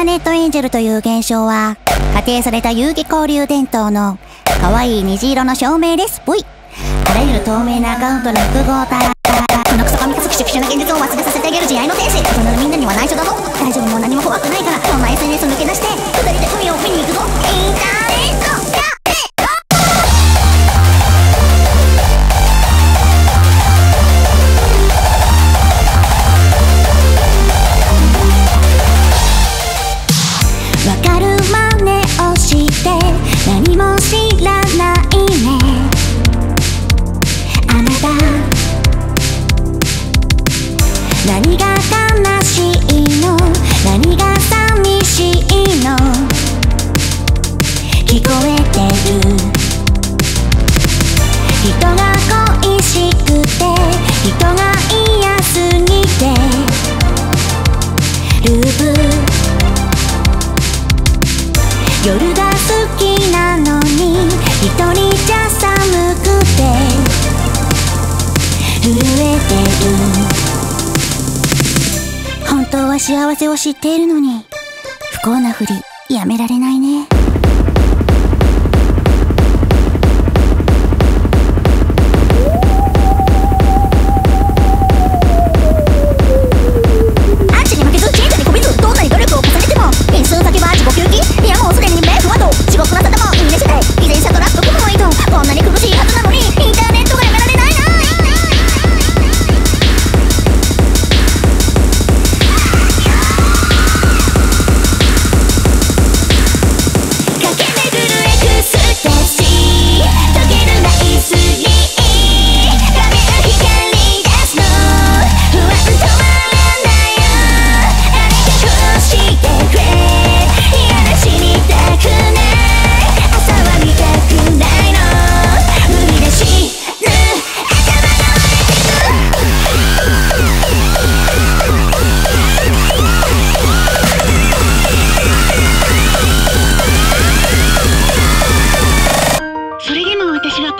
ーネットエンジェルという現象は、仮定された遊戯交流伝統の可愛い虹色の照明です。ぽい。あらゆる透明なアカウントの複合体。このクソ何が幸せを知っているのに不幸なふりやめられないね。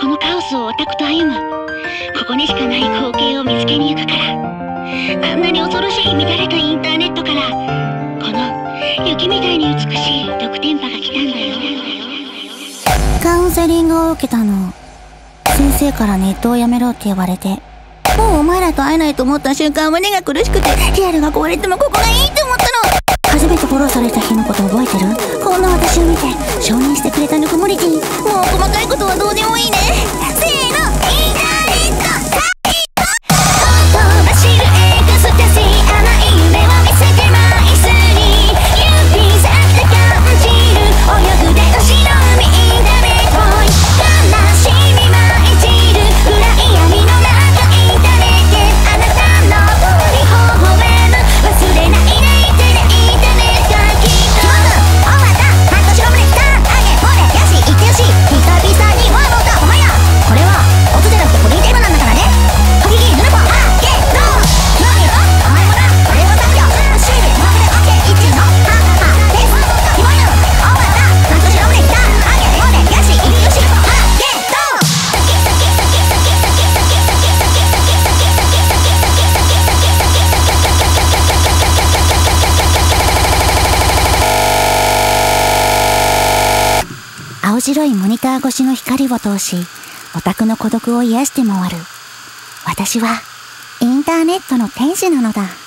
このカオスをオタクと歩む。ここにしかない光景を見つけに行くから。あんなに恐ろしい乱れたインターネットからこの雪みたいに美しい毒電波が来たんだよ。カウンセリングを受けたの。先生からネットをやめろって言われて。もうお前らと会えないと思った瞬間胸が苦しくてリアルが壊れてもここがいいって思った殺された日のこと覚えてる？こんな私を見て承認してくれたぬくもり人もう細かいことはどうでもいいね。白いモニター越しの光を通し、オタクの孤独を癒して回る。私は、インターネットの天使なのだ。